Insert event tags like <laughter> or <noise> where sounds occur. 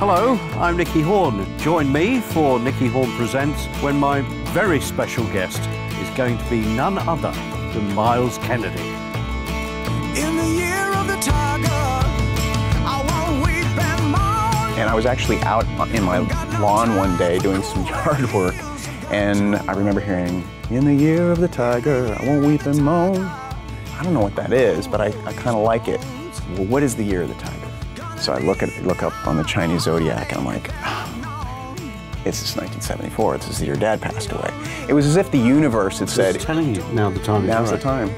Hello, I'm Nicky Horne. Join me for Nicky Horne Presents when my very special guest is going to be none other than Myles Kennedy. In the year of the tiger, I won't weep and. And I was actually out in my lawn one day doing some <laughs> yard work, and I remember hearing, In the year of the tiger, I won't weep and moan. I don't know what that is, but I, I kind of like it. Well, what is the year of the tiger? So I look at look up on the Chinese zodiac, and I'm like, "Ah, it's just 1974. It's the year Dad passed away. It was as if the universe had said, It's telling you now the time is Now's the time.